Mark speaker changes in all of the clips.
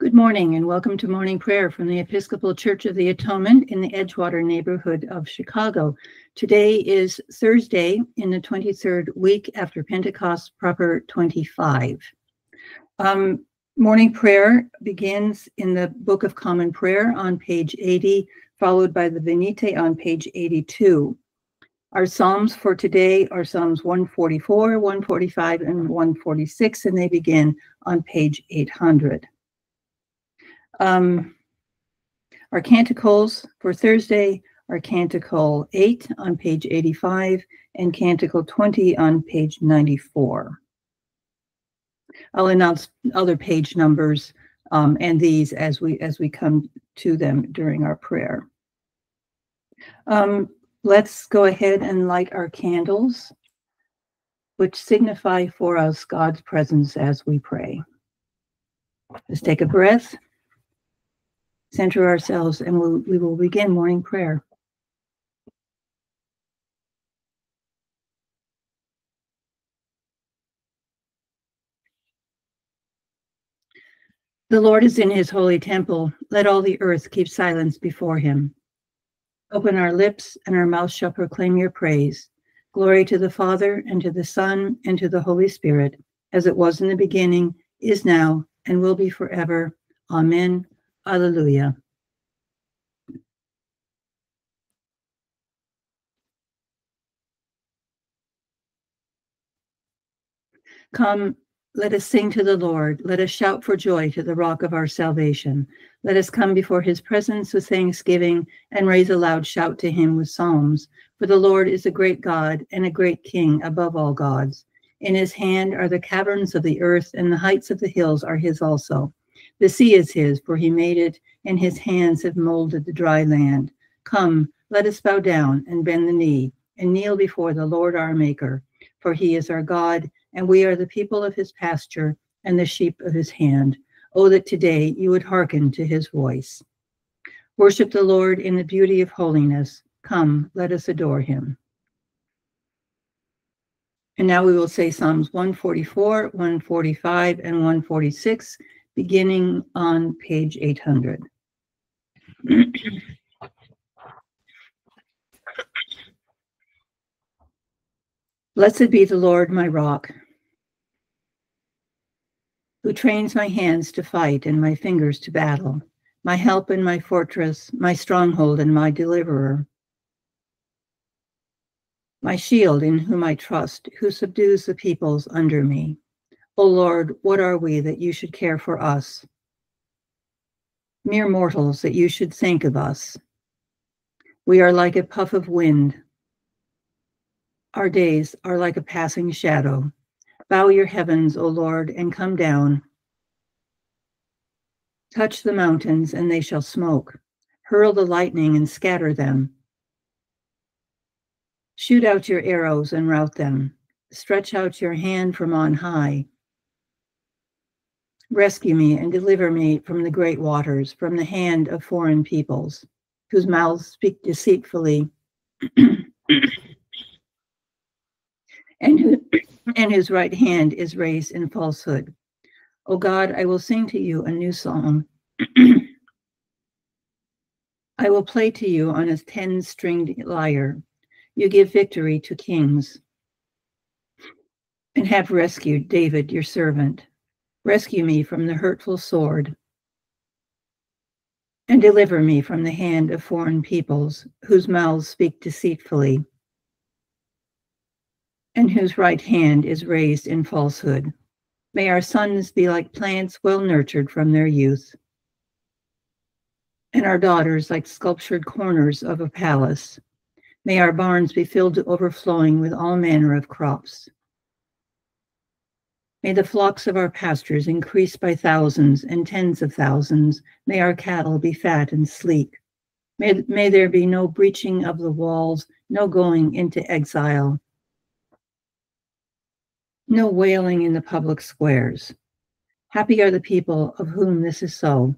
Speaker 1: Good morning and welcome to morning prayer from the Episcopal Church of the Atonement in the Edgewater neighborhood of Chicago. Today is Thursday in the 23rd week after Pentecost proper 25. Um, morning prayer begins in the Book of Common Prayer on page 80, followed by the Venite on page 82. Our Psalms for today are Psalms 144, 145, and 146, and they begin on page 800. Um, our canticles for Thursday are Canticle 8 on page 85 and Canticle 20 on page 94. I'll announce other page numbers um, and these as we as we come to them during our prayer. Um, let's go ahead and light our candles, which signify for us God's presence as we pray. Let's take a breath center ourselves, and we'll, we will begin morning prayer. The Lord is in his holy temple. Let all the earth keep silence before him. Open our lips, and our mouth shall proclaim your praise. Glory to the Father, and to the Son, and to the Holy Spirit, as it was in the beginning, is now, and will be forever. Amen. Alleluia. Come, let us sing to the Lord. Let us shout for joy to the rock of our salvation. Let us come before his presence with thanksgiving and raise a loud shout to him with psalms. For the Lord is a great God and a great King above all gods. In his hand are the caverns of the earth, and the heights of the hills are his also. The sea is his, for he made it, and his hands have molded the dry land. Come, let us bow down and bend the knee and kneel before the Lord our Maker, for he is our God, and we are the people of his pasture and the sheep of his hand. Oh, that today you would hearken to his voice. Worship the Lord in the beauty of holiness. Come, let us adore him. And now we will say Psalms 144, 145, and 146 beginning on page 800. Blessed be the Lord, my rock, who trains my hands to fight and my fingers to battle, my help and my fortress, my stronghold and my deliverer, my shield in whom I trust, who subdues the peoples under me. O Lord, what are we that you should care for us? Mere mortals that you should think of us. We are like a puff of wind. Our days are like a passing shadow. Bow your heavens, O Lord, and come down. Touch the mountains, and they shall smoke. Hurl the lightning and scatter them. Shoot out your arrows and rout them. Stretch out your hand from on high Rescue me and deliver me from the great waters, from the hand of foreign peoples, whose mouths speak deceitfully, and, who, and whose right hand is raised in falsehood. O God, I will sing to you a new song. I will play to you on a ten stringed lyre. You give victory to kings and have rescued David, your servant. Rescue me from the hurtful sword, and deliver me from the hand of foreign peoples, whose mouths speak deceitfully, and whose right hand is raised in falsehood. May our sons be like plants well nurtured from their youth, and our daughters like sculptured corners of a palace. May our barns be filled to overflowing with all manner of crops. May the flocks of our pastures increase by thousands and tens of thousands. May our cattle be fat and sleek. May, may there be no breaching of the walls, no going into exile, no wailing in the public squares. Happy are the people of whom this is so.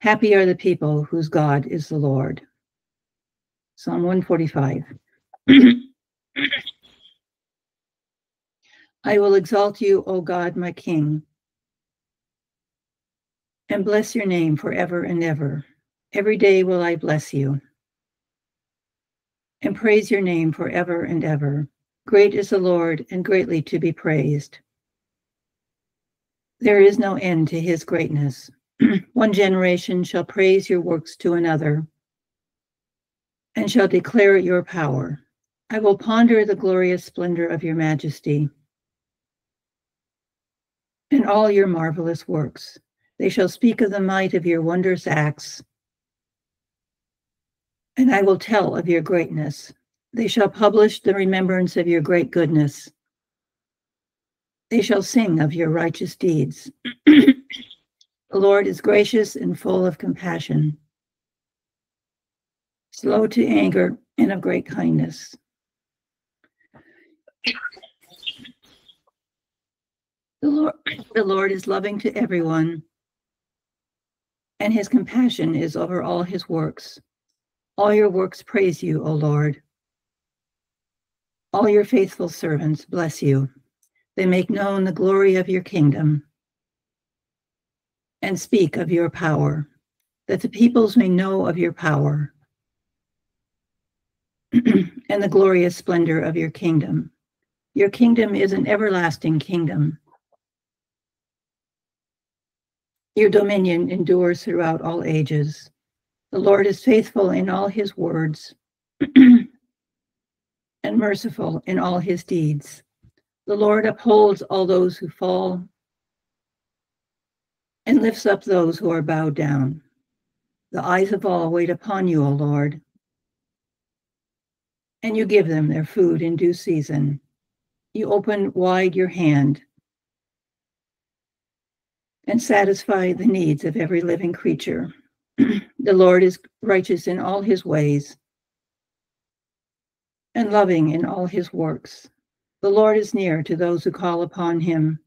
Speaker 1: Happy are the people whose God is the Lord. Psalm 145. I will exalt you, O God, my King. and bless your name forever and ever. Every day will I bless you and praise your name forever and ever. Great is the Lord and greatly to be praised. There is no end to his greatness. One generation shall praise your works to another and shall declare your power. I will ponder the glorious splendor of your majesty and all your marvelous works. They shall speak of the might of your wondrous acts, and I will tell of your greatness. They shall publish the remembrance of your great goodness. They shall sing of your righteous deeds. the Lord is gracious and full of compassion, slow to anger, and of great kindness. The Lord, the Lord is loving to everyone, and his compassion is over all his works. All your works praise you, O Lord. All your faithful servants bless you. They make known the glory of your kingdom and speak of your power, that the peoples may know of your power and the glorious splendor of your kingdom. Your kingdom is an everlasting kingdom Your dominion endures throughout all ages. The Lord is faithful in all his words and merciful in all his deeds. The Lord upholds all those who fall and lifts up those who are bowed down. The eyes of all wait upon you, O Lord, and you give them their food in due season. You open wide your hand and satisfy the needs of every living creature. the Lord is righteous in all his ways and loving in all his works. The Lord is near to those who call upon him,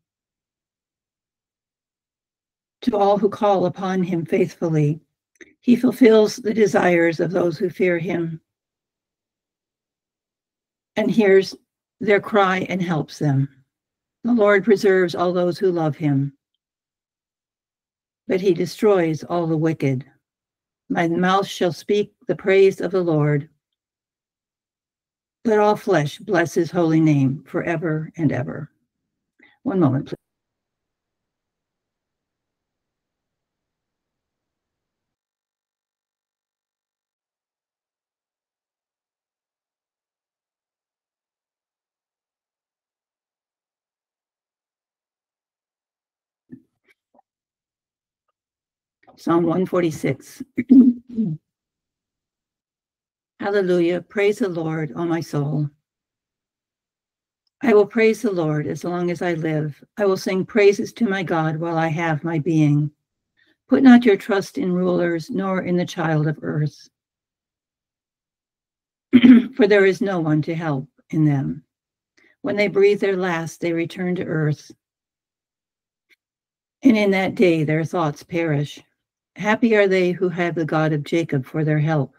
Speaker 1: to all who call upon him faithfully. He fulfills the desires of those who fear him and hears their cry and helps them. The Lord preserves all those who love him but he destroys all the wicked. My mouth shall speak the praise of the Lord. Let all flesh bless his holy name forever and ever. One moment, please. Psalm 146. Hallelujah. Praise the Lord, O my soul. I will praise the Lord as long as I live. I will sing praises to my God while I have my being. Put not your trust in rulers, nor in the child of earth, for there is no one to help in them. When they breathe their last, they return to earth. And in that day, their thoughts perish. Happy are they who have the God of Jacob for their help,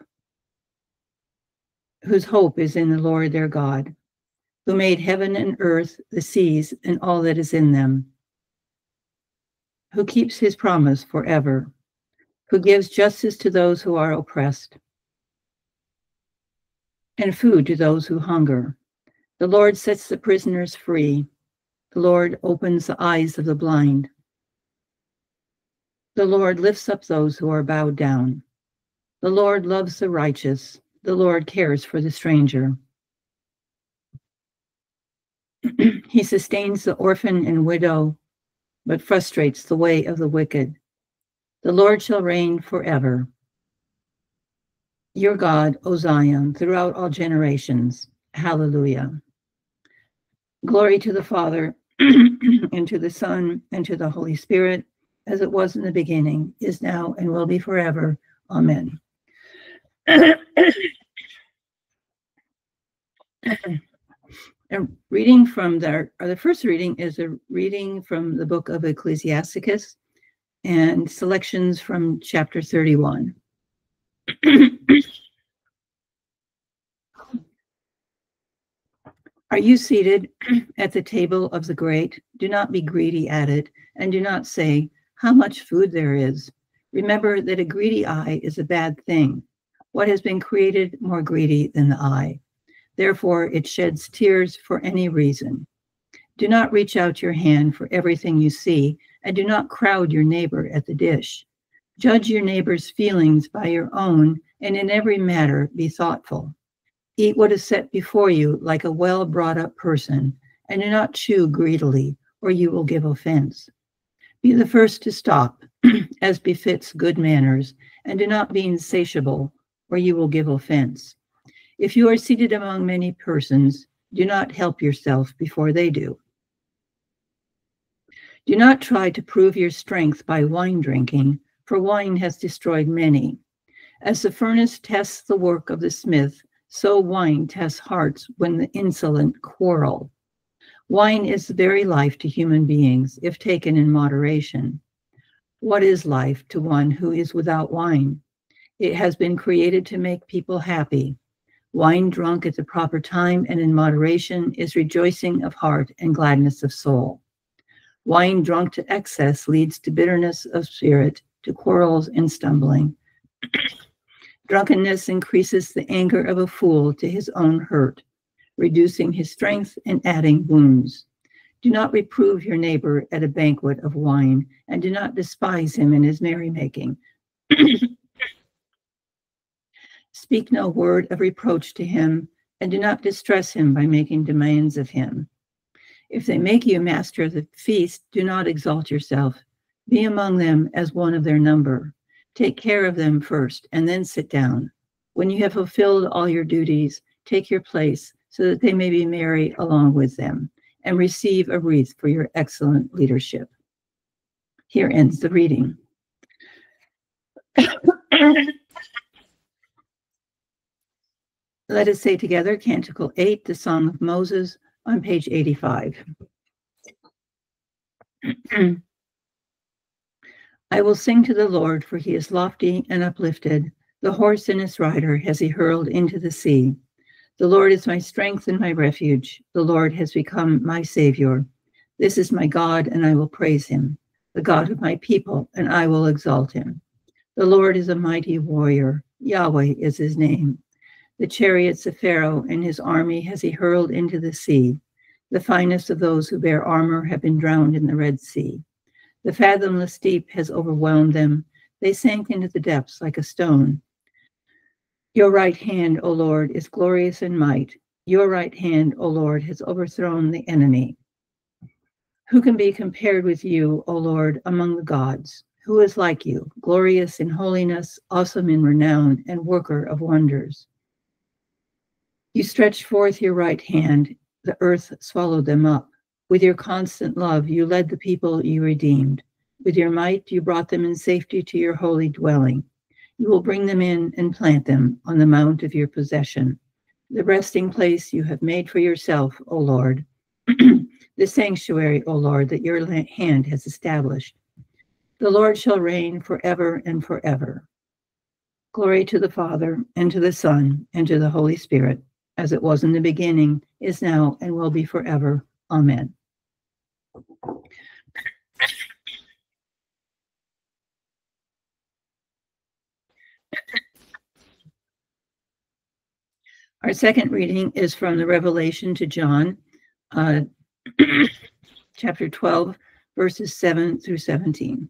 Speaker 1: whose hope is in the Lord their God, who made heaven and earth, the seas, and all that is in them, who keeps his promise forever, who gives justice to those who are oppressed, and food to those who hunger. The Lord sets the prisoners free. The Lord opens the eyes of the blind. The Lord lifts up those who are bowed down. The Lord loves the righteous. The Lord cares for the stranger. he sustains the orphan and widow, but frustrates the way of the wicked. The Lord shall reign forever. Your God, O Zion, throughout all generations. Hallelujah. Glory to the Father, and to the Son, and to the Holy Spirit as it was in the beginning, is now, and will be forever. Amen. and reading from the, or the first reading is a reading from the book of Ecclesiasticus and selections from chapter 31. Are you seated at the table of the great? Do not be greedy at it, and do not say, how much food there is. Remember that a greedy eye is a bad thing. What has been created more greedy than the eye? Therefore, it sheds tears for any reason. Do not reach out your hand for everything you see, and do not crowd your neighbor at the dish. Judge your neighbor's feelings by your own, and in every matter be thoughtful. Eat what is set before you like a well brought up person, and do not chew greedily, or you will give offense. Be the first to stop, as befits good manners, and do not be insatiable, or you will give offense. If you are seated among many persons, do not help yourself before they do. Do not try to prove your strength by wine drinking, for wine has destroyed many. As the furnace tests the work of the smith, so wine tests hearts when the insolent quarrel. Wine is the very life to human beings, if taken in moderation. What is life to one who is without wine? It has been created to make people happy. Wine drunk at the proper time and in moderation is rejoicing of heart and gladness of soul. Wine drunk to excess leads to bitterness of spirit, to quarrels and stumbling. Drunkenness increases the anger of a fool to his own hurt, reducing his strength and adding wounds. Do not reprove your neighbor at a banquet of wine, and do not despise him in his merrymaking. Speak no word of reproach to him, and do not distress him by making demands of him. If they make you master of the feast, do not exalt yourself. Be among them as one of their number. Take care of them first, and then sit down. When you have fulfilled all your duties, take your place so that they may be merry along with them and receive a wreath for your excellent leadership. Here ends the reading. Let us say together Canticle 8, the Song of Moses, on page 85. I will sing to the Lord, for he is lofty and uplifted. The horse and its rider has he hurled into the sea. The Lord is my strength and my refuge. The Lord has become my Savior. This is my God, and I will praise him, the God of my people, and I will exalt him. The Lord is a mighty warrior. Yahweh is his name. The chariots of Pharaoh and his army has he hurled into the sea. The finest of those who bear armor have been drowned in the Red Sea. The fathomless deep has overwhelmed them. They sank into the depths like a stone. Your right hand, O Lord, is glorious in might. Your right hand, O Lord, has overthrown the enemy. Who can be compared with you, O Lord, among the gods? Who is like you, glorious in holiness, awesome in renown, and worker of wonders? You stretched forth your right hand, the earth swallowed them up. With your constant love, you led the people you redeemed. With your might, you brought them in safety to your holy dwelling. You will bring them in and plant them on the mount of your possession, the resting place you have made for yourself, O Lord, the sanctuary, O Lord, that your hand has established. The Lord shall reign forever and forever. Glory to the Father, and to the Son, and to the Holy Spirit as it was in the beginning, is now, and will be forever. Amen. Our second reading is from the Revelation to John, uh, chapter 12, verses 7 through 17.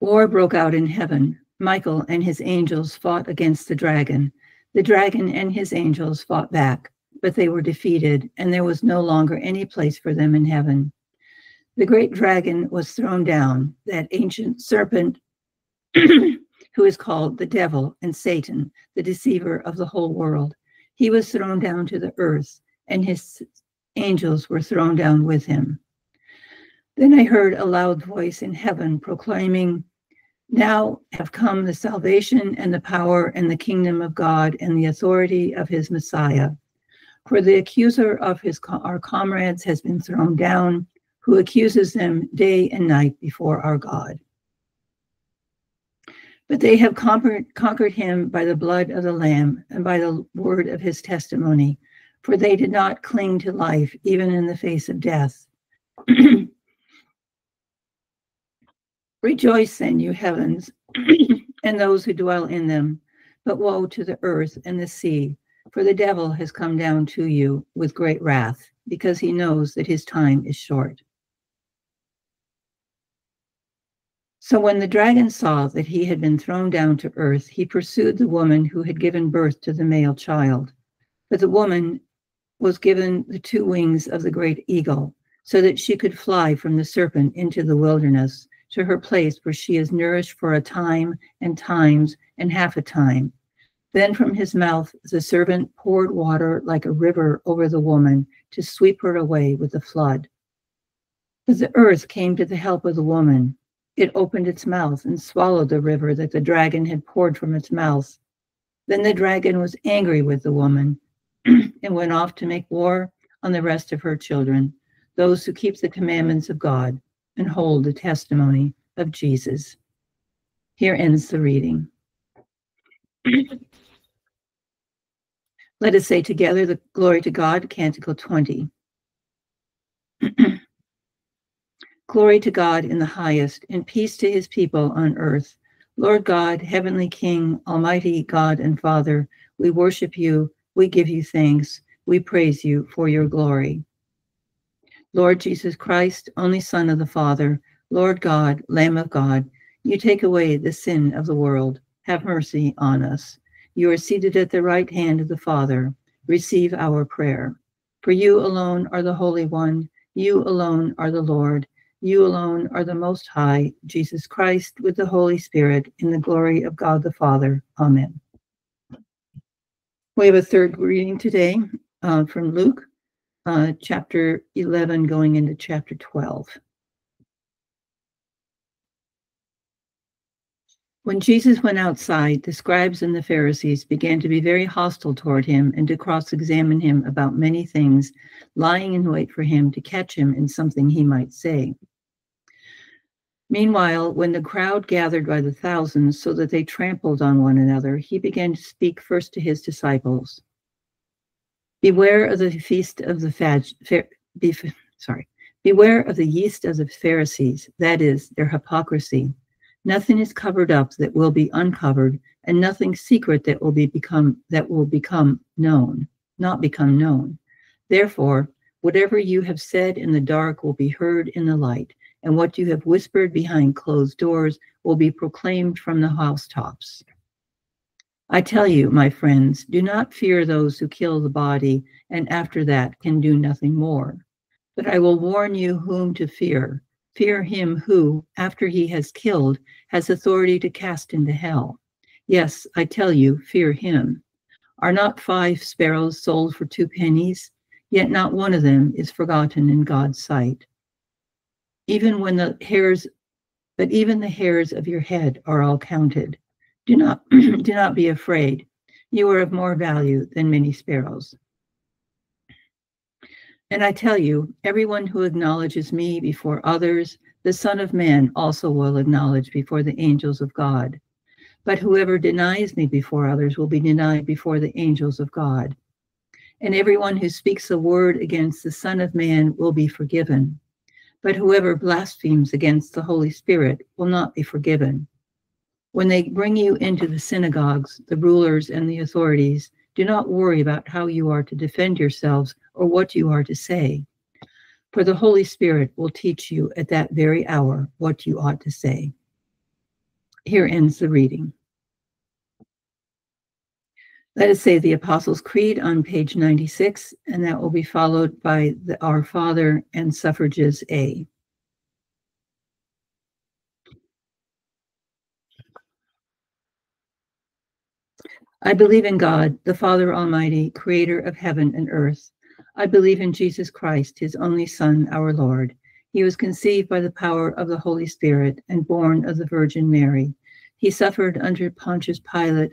Speaker 1: War broke out in heaven. Michael and his angels fought against the dragon. The dragon and his angels fought back, but they were defeated, and there was no longer any place for them in heaven. The great dragon was thrown down, that ancient serpent who is called the devil and Satan, the deceiver of the whole world. He was thrown down to the earth, and his angels were thrown down with him. Then I heard a loud voice in heaven proclaiming, now have come the salvation and the power and the kingdom of God and the authority of his Messiah. For the accuser of his our comrades has been thrown down, who accuses them day and night before our God. But they have conquered, him by the blood of the Lamb and by the word of his testimony, for they did not cling to life, even in the face of death. Rejoice then, you heavens, and those who dwell in them. But woe to the earth and the sea, for the devil has come down to you with great wrath, because he knows that his time is short. So when the dragon saw that he had been thrown down to earth, he pursued the woman who had given birth to the male child. But the woman was given the two wings of the great eagle, so that she could fly from the serpent into the wilderness to her place where she is nourished for a time and times and half a time. Then from his mouth the serpent poured water like a river over the woman to sweep her away with the flood. But the earth came to the help of the woman. It opened its mouth and swallowed the river that the dragon had poured from its mouth. Then the dragon was angry with the woman and went off to make war on the rest of her children, those who keep the commandments of God and hold the testimony of Jesus. Here ends the reading. Let us say together the glory to God, Canticle 20. glory to God in the highest, and peace to his people on earth. Lord God, heavenly King, almighty God and Father, we worship you we give you thanks. We praise you for your glory. Lord Jesus Christ, only Son of the Father, Lord God, Lamb of God, you take away the sin of the world. Have mercy on us. You are seated at the right hand of the Father. Receive our prayer. For you alone are the Holy One. You alone are the Lord. You alone are the Most High, Jesus Christ, with the Holy Spirit, in the glory of God the Father. Amen. We have a third reading today uh, from Luke, uh, chapter 11, going into chapter 12. When Jesus went outside, the scribes and the Pharisees began to be very hostile toward him and to cross examine him about many things, lying in wait for him to catch him in something he might say. Meanwhile, when the crowd gathered by the thousands so that they trampled on one another, he began to speak first to his disciples. Beware of the feast of the Phag- be, sorry. Beware of the yeast of the Pharisees, that is, their hypocrisy. Nothing is covered up that will be uncovered, and nothing secret that will be become that will become known, not become known. Therefore, whatever you have said in the dark will be heard in the light, and what you have whispered behind closed doors will be proclaimed from the housetops. I tell you, my friends, do not fear those who kill the body and after that can do nothing more. But I will warn you whom to fear. Fear him who, after he has killed, has authority to cast into hell. Yes, I tell you, fear him. Are not five sparrows sold for two pennies? Yet not one of them is forgotten in God's sight even when the hairs, but even the hairs of your head are all counted. Do not, do not be afraid. You are of more value than many sparrows. And I tell you, everyone who acknowledges me before others, the Son of Man also will acknowledge before the angels of God. But whoever denies me before others will be denied before the angels of God. And everyone who speaks a word against the Son of Man will be forgiven but whoever blasphemes against the Holy Spirit will not be forgiven. When they bring you into the synagogues, the rulers and the authorities, do not worry about how you are to defend yourselves or what you are to say. For the Holy Spirit will teach you at that very hour what you ought to say. Here ends the reading. Let us say the Apostles' Creed on page 96, and that will be followed by the Our Father and Suffrages A. I believe in God, the Father Almighty, creator of heaven and earth. I believe in Jesus Christ, his only Son, our Lord. He was conceived by the power of the Holy Spirit and born of the Virgin Mary. He suffered under Pontius Pilate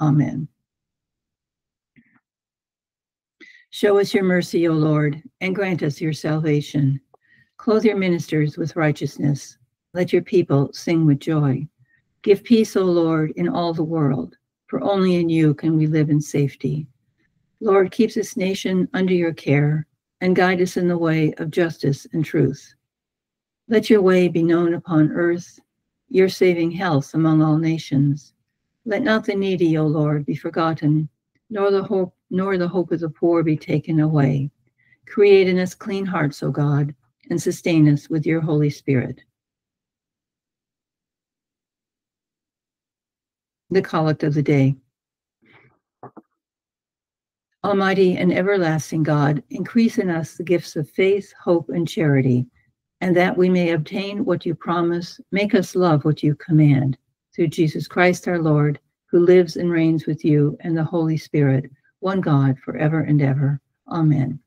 Speaker 1: Amen. Show us your mercy, O Lord, and grant us your salvation. Clothe your ministers with righteousness. Let your people sing with joy. Give peace, O Lord, in all the world, for only in you can we live in safety. Lord, keep this nation under your care and guide us in the way of justice and truth. Let your way be known upon earth, your saving health among all nations. Let not the needy, O Lord, be forgotten, nor the hope, nor the hope of the poor be taken away. Create in us clean hearts, O God, and sustain us with your Holy Spirit. The collect of the day. Almighty and everlasting God, increase in us the gifts of faith, hope, and charity, and that we may obtain what you promise, make us love what you command. Through Jesus Christ our Lord, who lives and reigns with you and the Holy Spirit, one God, forever and ever. Amen.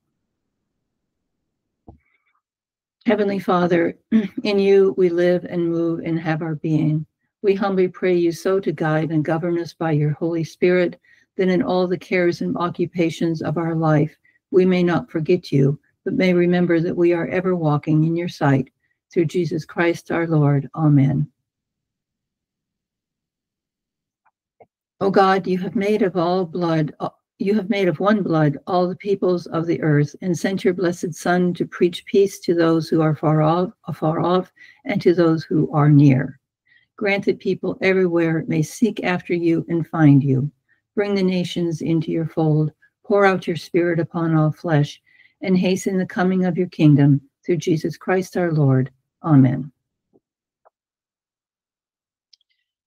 Speaker 1: Heavenly Father, in you we live and move and have our being. We humbly pray you so to guide and govern us by your Holy Spirit that in all the cares and occupations of our life, we may not forget you, but may remember that we are ever walking in your sight. Through Jesus Christ our Lord. Amen. O God, you have made of all blood, you have made of one blood all the peoples of the earth, and sent your blessed Son to preach peace to those who are far off, far off, and to those who are near. Grant that people everywhere may seek after you and find you. Bring the nations into your fold. Pour out your spirit upon all flesh, and hasten the coming of your kingdom through Jesus Christ our Lord. Amen.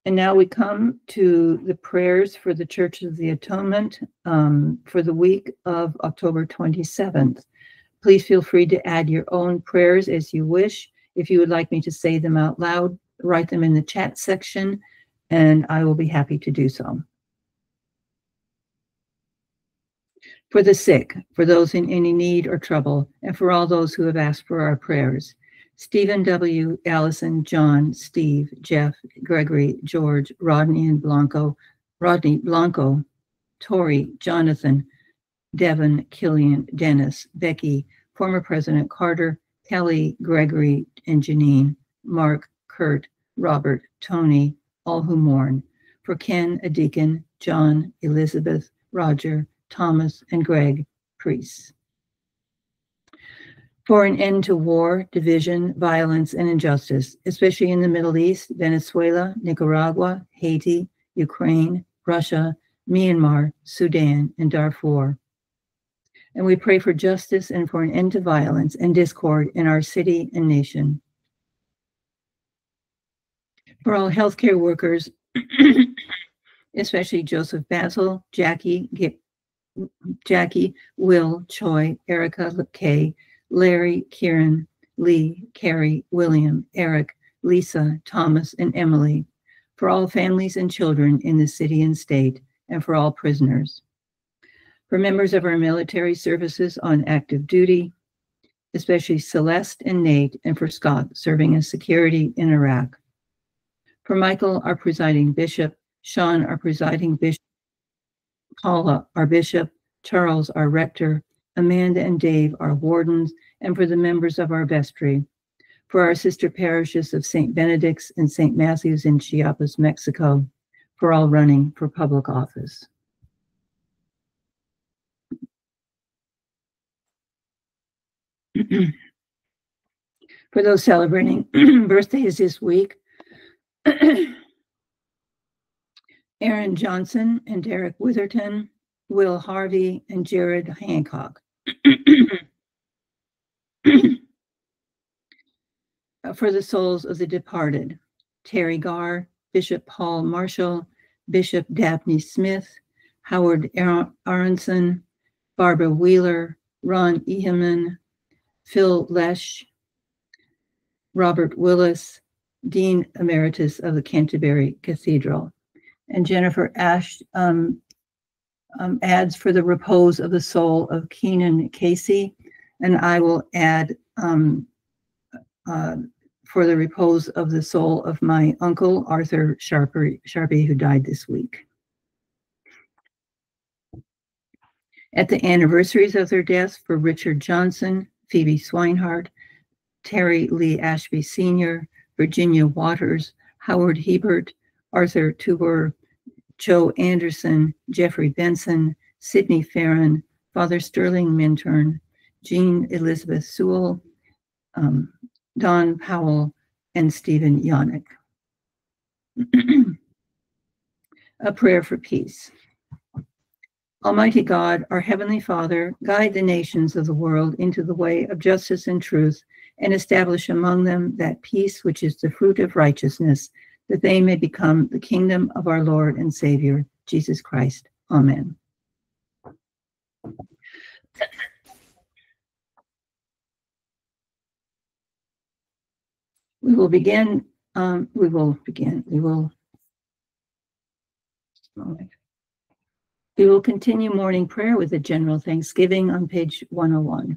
Speaker 1: And now we come to the prayers for the Church of the Atonement um, for the week of October 27th. Please feel free to add your own prayers as you wish. If you would like me to say them out loud, write them in the chat section, and I will be happy to do so. For the sick, for those in any need or trouble, and for all those who have asked for our prayers. Stephen W., Allison, John, Steve, Jeff, Gregory, George, Rodney and Blanco, Rodney Blanco, Tori, Jonathan, Devin, Killian, Dennis, Becky, former President Carter, Kelly, Gregory, and Janine, Mark, Kurt, Robert, Tony, all who mourn, for Ken, a deacon, John, Elizabeth, Roger, Thomas, and Greg, priests for an end to war, division, violence, and injustice, especially in the Middle East, Venezuela, Nicaragua, Haiti, Ukraine, Russia, Myanmar, Sudan, and Darfur. And we pray for justice and for an end to violence and discord in our city and nation. For all healthcare workers, especially Joseph Basil, Jackie, Jackie, Will, Choi, Erica, Kay, Larry, Kieran, Lee, Carrie, William, Eric, Lisa, Thomas, and Emily, for all families and children in the city and state, and for all prisoners. For members of our military services on active duty, especially Celeste and Nate, and for Scott serving as security in Iraq. For Michael, our presiding bishop, Sean, our presiding bishop, Paula, our bishop, Charles, our rector, Amanda and Dave, our wardens, and for the members of our vestry, for our sister parishes of St. Benedict's and St. Matthew's in Chiapas, Mexico, for all running for public office. for those celebrating birthdays this week, Aaron Johnson and Derek Witherton, Will Harvey, and Jared Hancock. For the souls of the departed Teri Garr, Bishop Paul Marshall, Bishop Daphne Smith, Howard Aronson, Barbara Wheeler, Ron Eheman, Phil Lesh, Robert Willis, Dean Emeritus of the Canterbury Cathedral. And Jennifer Ash um, um, adds for the repose of the soul of Keenan Casey, and I will add um, uh, for the repose of the soul of my uncle, Arthur Sharpie, Sharpie who died this week. At the anniversaries of their deaths for Richard Johnson, Phoebe Swinehart, Terry Lee Ashby Sr., Virginia Waters, Howard Hebert, Arthur Tuber, Joe Anderson, Jeffrey Benson, Sidney Farron, Father Sterling Minturn, Jean Elizabeth Sewell, um, Don Powell, and Stephen Yannick. A prayer for peace. Almighty God, our Heavenly Father, guide the nations of the world into the way of justice and truth, and establish among them that peace which is the fruit of righteousness, that they may become the kingdom of our Lord and Savior, Jesus Christ. Amen. We will begin, um, we will begin, we will, we will continue morning prayer with a general thanksgiving on page 101.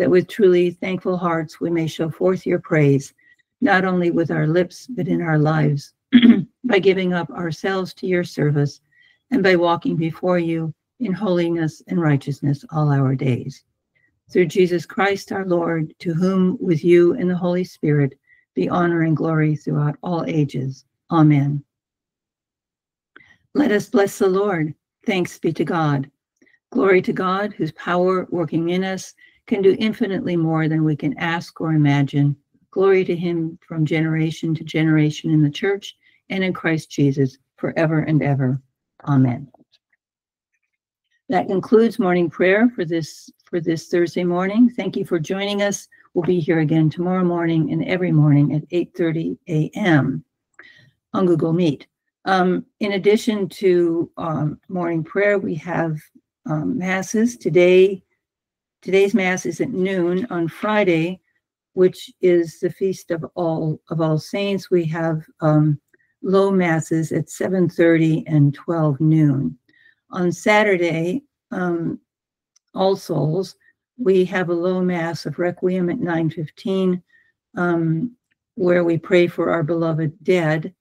Speaker 1: that with truly thankful hearts we may show forth your praise, not only with our lips, but in our lives, by giving up ourselves to your service and by walking before you in holiness and righteousness all our days. Through Jesus Christ our Lord, to whom with you and the Holy Spirit be honor and glory throughout all ages. Amen. Let us bless the Lord. Thanks be to God. Glory to God, whose power working in us can do infinitely more than we can ask or imagine. Glory to him from generation to generation in the church and in Christ Jesus forever and ever. Amen. That concludes morning prayer for this for this Thursday morning. Thank you for joining us. We'll be here again tomorrow morning and every morning at 8:30 a.m. on Google Meet. Um, in addition to um, morning prayer, we have um, masses today. Today's mass is at noon on Friday, which is the feast of all of all saints. We have um, low masses at 7:30 and 12 noon. On Saturday, um, All Souls, we have a low mass of Requiem at 9:15, um, where we pray for our beloved dead,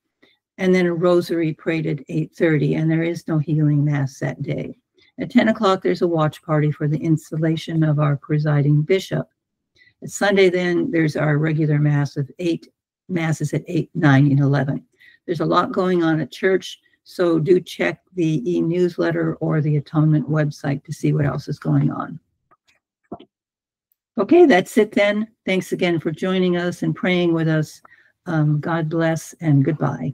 Speaker 1: and then a rosary prayed at 8:30, and there is no healing mass that day. At 10 o'clock, there's a watch party for the installation of our presiding bishop. At Sunday, then, there's our regular mass of eight masses at 8, 9, and 11. There's a lot going on at church. So do check the e-newsletter or the Atonement website to see what else is going on. Okay, that's it then. Thanks again for joining us and praying with us. Um, God bless and goodbye.